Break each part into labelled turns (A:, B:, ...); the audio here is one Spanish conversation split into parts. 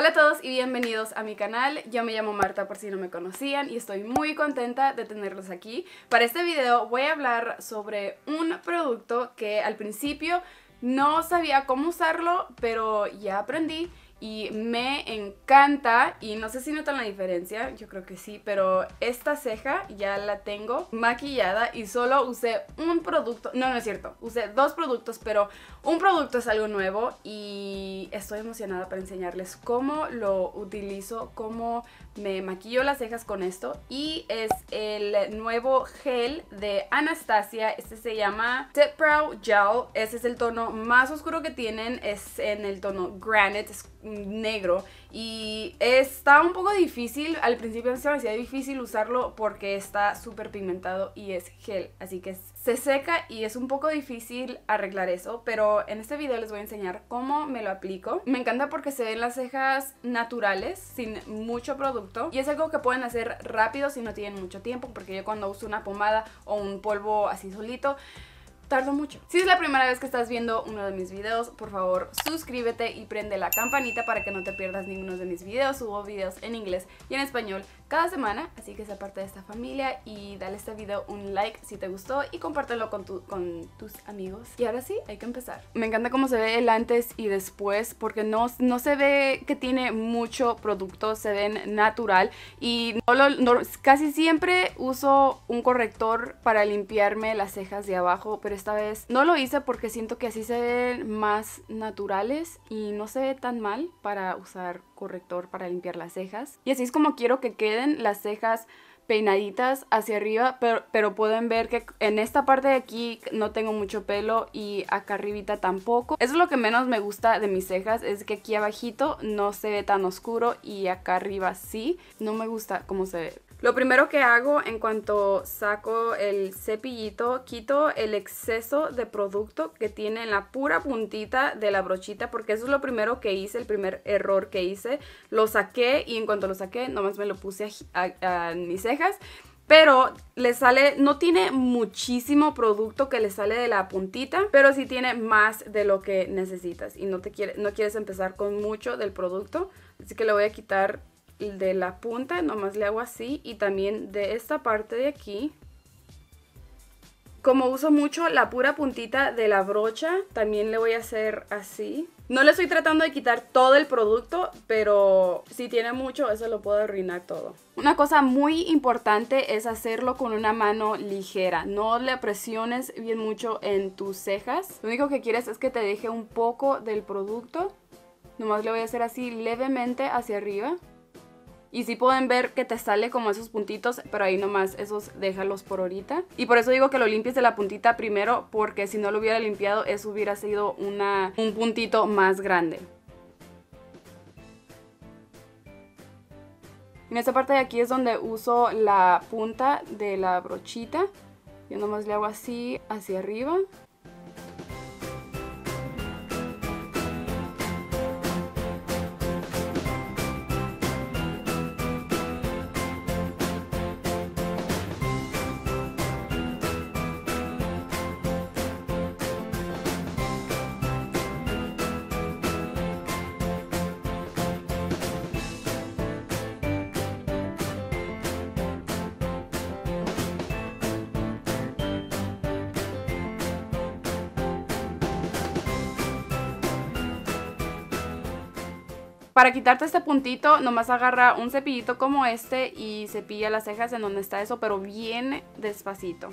A: Hola a todos y bienvenidos a mi canal, yo me llamo Marta por si no me conocían y estoy muy contenta de tenerlos aquí. Para este video voy a hablar sobre un producto que al principio no sabía cómo usarlo, pero ya aprendí y me encanta y no sé si notan la diferencia, yo creo que sí, pero esta ceja ya la tengo maquillada y solo usé un producto, no, no es cierto, usé dos productos, pero un producto es algo nuevo y estoy emocionada para enseñarles cómo lo utilizo, cómo me maquillo las cejas con esto y es el nuevo gel de Anastasia, este se llama Tip Brow Gel, ese es el tono más oscuro que tienen, es en el tono Granite, negro y está un poco difícil, al principio se me hacía difícil usarlo porque está súper pigmentado y es gel, así que se seca y es un poco difícil arreglar eso, pero en este video les voy a enseñar cómo me lo aplico. Me encanta porque se ven las cejas naturales, sin mucho producto y es algo que pueden hacer rápido si no tienen mucho tiempo porque yo cuando uso una pomada o un polvo así solito tardo mucho. Si es la primera vez que estás viendo uno de mis videos, por favor suscríbete y prende la campanita para que no te pierdas ninguno de mis videos. Subo videos en inglés y en español cada semana, así que sea parte de esta familia y dale este video un like si te gustó y compártelo con, con tus amigos. Y ahora sí, hay que empezar. Me encanta cómo se ve el antes y después porque no, no se ve que tiene mucho producto, se ven natural y casi siempre uso un corrector para limpiarme las cejas de abajo, pero esta vez no lo hice porque siento que así se ven más naturales y no se ve tan mal para usar corrector para limpiar las cejas. Y así es como quiero que queden las cejas peinaditas hacia arriba, pero, pero, pueden ver que en esta parte de aquí no tengo mucho pelo y acá arribita tampoco. Eso es lo que menos me gusta de mis cejas, es que aquí abajito no se ve tan oscuro y acá arriba sí. No me gusta cómo se ve. Lo primero que hago en cuanto saco el cepillito, quito el exceso de producto que tiene en la pura puntita de la brochita, porque eso es lo primero que hice, el primer error que hice. Lo saqué y en cuanto lo saqué, nomás me lo puse a, mis cejas. Pero le sale, no tiene muchísimo producto que le sale de la puntita, pero sí tiene más de lo que necesitas. Y no, te quiere, no quieres empezar con mucho del producto. Así que le voy a quitar de la punta, nomás le hago así y también de esta parte de aquí. Como uso mucho la pura puntita de la brocha, también le voy a hacer así. No le estoy tratando de quitar todo el producto, pero si tiene mucho, eso lo puedo arruinar todo. Una cosa muy importante es hacerlo con una mano ligera. No le presiones bien mucho en tus cejas. Lo único que quieres es que te deje un poco del producto. Nomás le voy a hacer así levemente hacia arriba. Y sí pueden ver que te sale como esos puntitos, pero ahí nomás esos déjalos por ahorita. Y por eso digo que lo limpies de la puntita primero, porque si no lo hubiera limpiado, eso hubiera sido una, un puntito más grande. En esta parte de aquí es donde uso la punta de la brochita. Yo nomás le hago así hacia arriba Para quitarte este puntito, nomás agarra un cepillito como este y cepilla las cejas en donde está eso, pero bien despacito.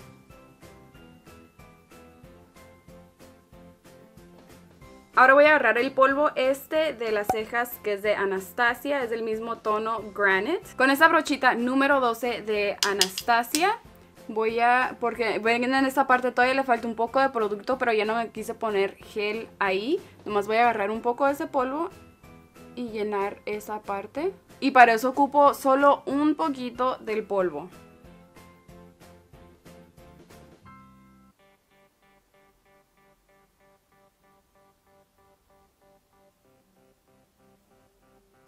A: Ahora voy a agarrar el polvo este de las cejas que es de Anastasia, es del mismo tono Granite. Con esta brochita número 12 de Anastasia voy a, porque ven en esta parte todavía le falta un poco de producto, pero ya no me quise poner gel ahí. Nomás voy a agarrar un poco de ese polvo y llenar esa parte. Y para eso ocupo solo un poquito del polvo.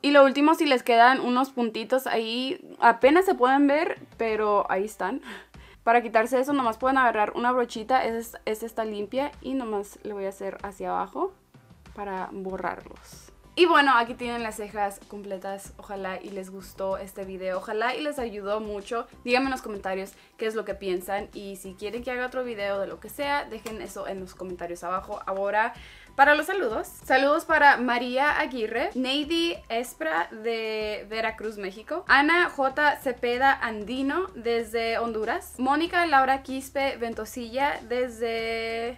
A: Y lo último, si les quedan unos puntitos ahí, apenas se pueden ver, pero ahí están. Para quitarse eso, nomás pueden agarrar una brochita, esta, esta está limpia, y nomás le voy a hacer hacia abajo para borrarlos. Y bueno, aquí tienen las cejas completas. Ojalá y les gustó este video. Ojalá y les ayudó mucho. Díganme en los comentarios qué es lo que piensan. Y si quieren que haga otro video de lo que sea, dejen eso en los comentarios abajo. Ahora para los saludos, saludos para María Aguirre, Neidy Espra de Veracruz, México, Ana J. Cepeda Andino desde Honduras, Mónica Laura Quispe Ventosilla desde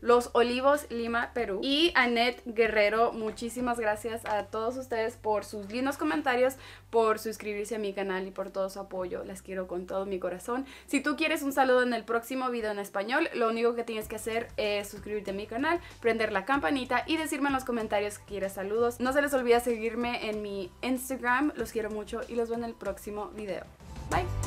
A: los Olivos, Lima, Perú. Y Annette Guerrero, muchísimas gracias a todos ustedes por sus lindos comentarios, por suscribirse a mi canal y por todo su apoyo. Las quiero con todo mi corazón. Si tú quieres un saludo en el próximo video en español, lo único que tienes que hacer es suscribirte a mi canal, prender la campanita y decirme en los comentarios que quieres saludos. No se les olvide seguirme en mi Instagram. Los quiero mucho y los veo en el próximo video. Bye.